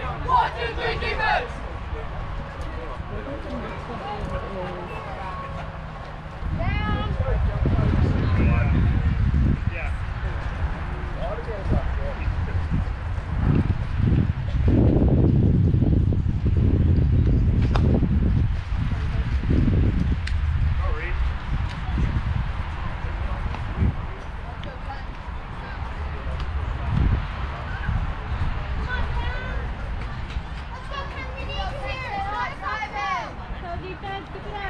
One, two, three, defense! Down! Thank you.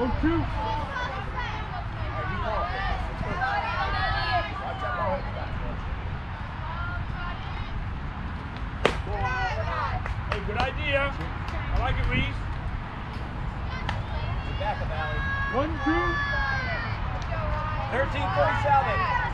Good idea. I like it, Reese. One, two. 1347.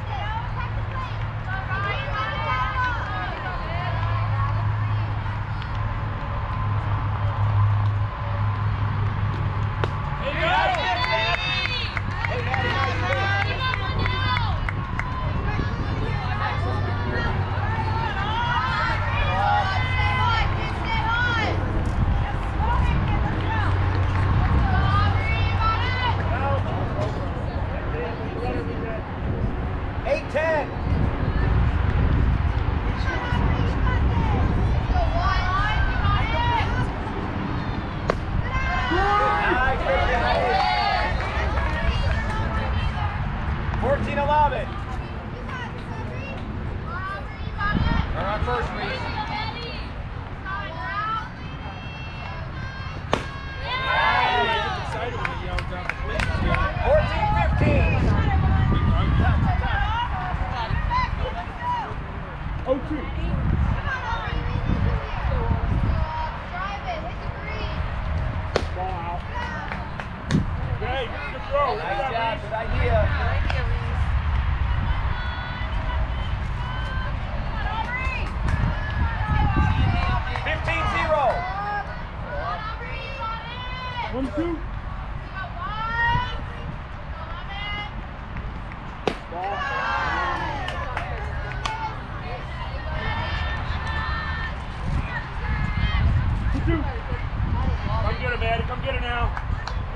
Stop it.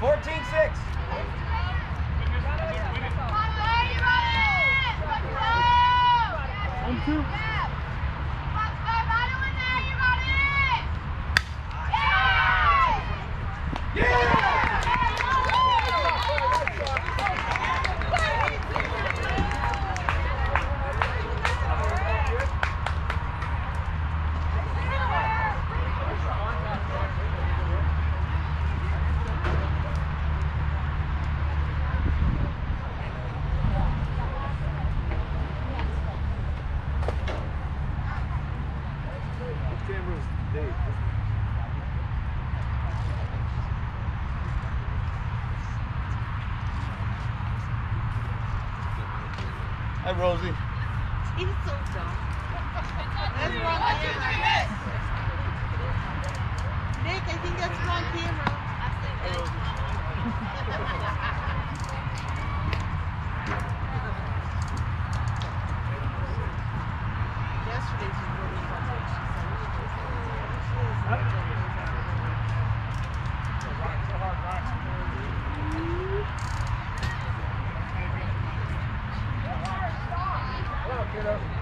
14-6. On two. Hi, Rosie. He's so dumb. That's wrong camera. Nick, I think that's wrong camera. Yesterday's Hello, kiddo.